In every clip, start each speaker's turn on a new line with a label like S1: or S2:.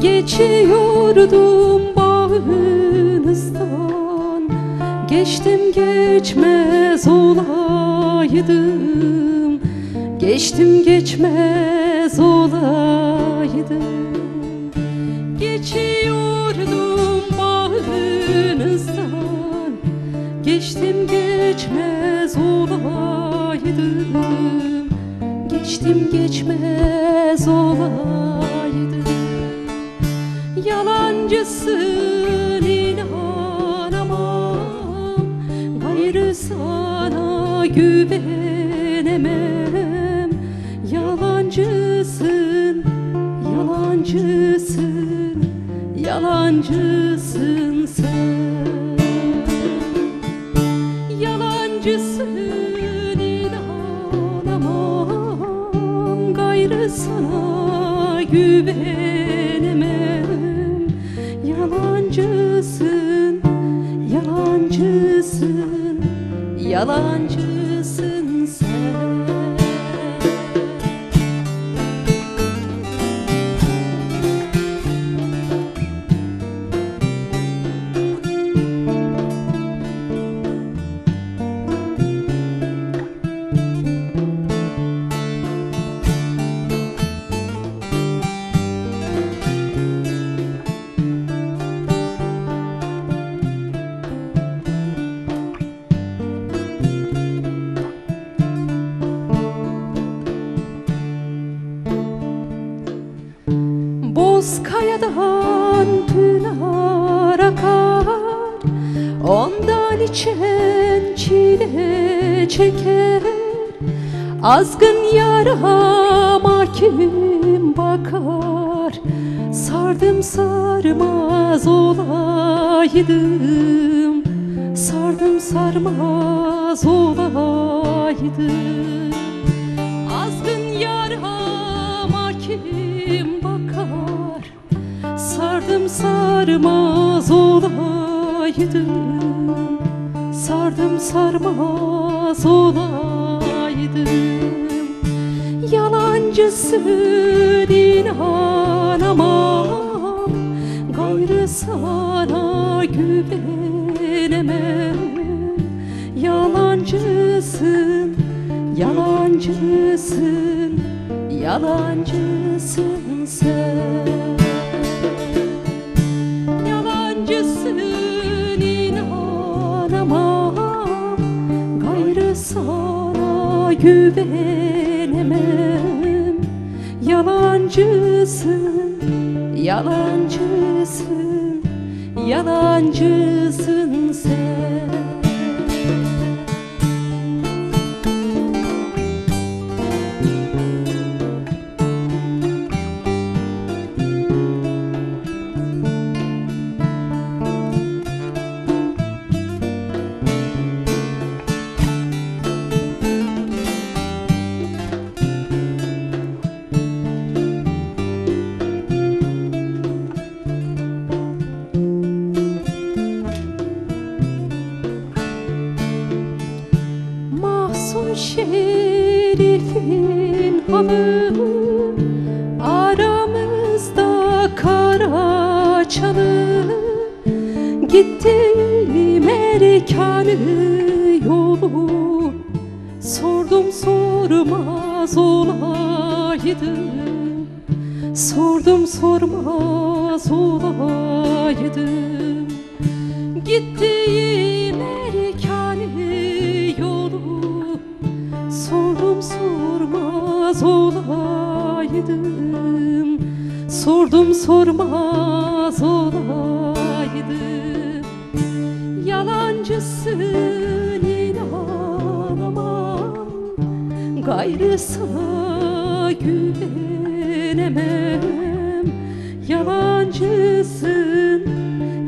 S1: Geçiyordum bağınızdan Geçtim geçmez olaydım. Geçtim geçmez olaydım. Geçiyordum bağınızdan Geçtim geçmez olaydım Geçtim geçmez olaydım Yalancısın inanamam. Gayrı sana güvenemem. Yalancısın, yalancısın Yalancısın güvenemem. Yalancısın, yalancısın Yalancısın Bozkaya'dan pınar akar. Ondan içen çile çeker. Azgın yarama kim bakar. Sardım sarmaz olaydım. Sardım sarmaz olaydım. Azgın yarama Sardım sarmaz olaydım Sardım sarmaz olaydım Yalancısın inanamam Gayrı sana güvenemem. Yalancısın, yalancısın Yalancısın sen güvenemem. Yalancısın, yalancısın Yalancısın sen şerifin hamı Aramızda kara çalı. Gittiğim erkanı yolu. Sordum sormaz olaydım Sordum sormaz olaydım Gittiğim Sordum sormaz olaydım Yalancısın inanamam Gayrı sana güvenemem. Yalancısın,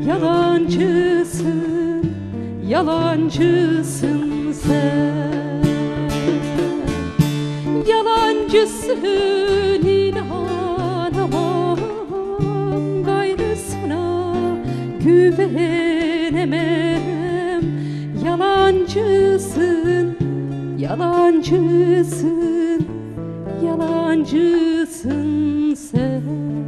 S1: yalancısın Yalancısın sen. Yalancısın güvenemem. Yalancısın, yalancısın, yalancısın sen.